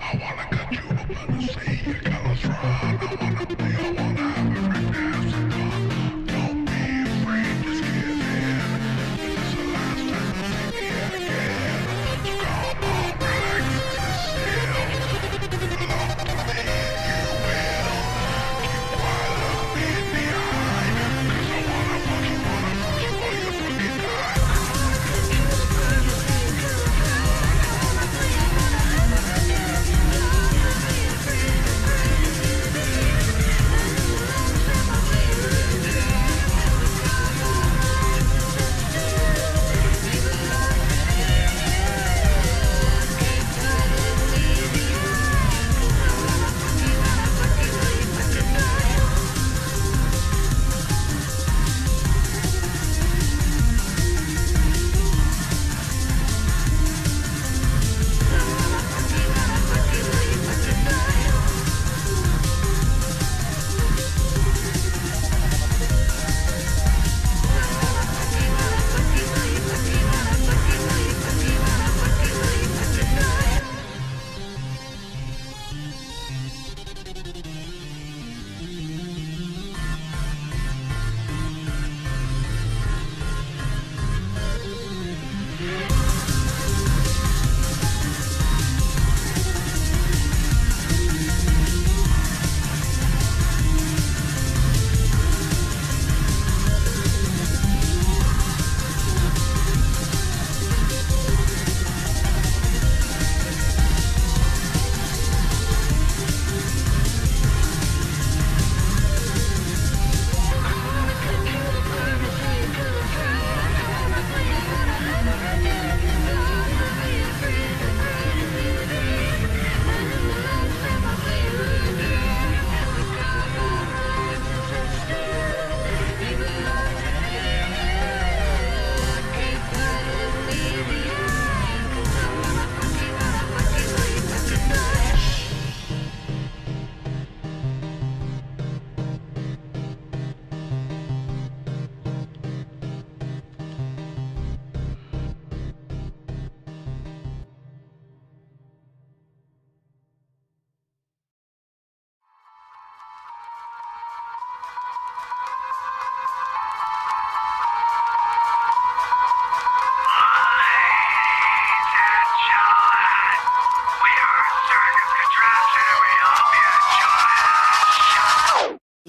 I wanna cut you, open wanna see you, colors run. I wanna be, I wanna have everything.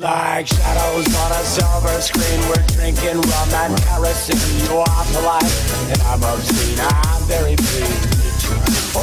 Like shadows on a silver screen. We're drinking rum and kerosene You are polite and I'm obscene I'm very pleased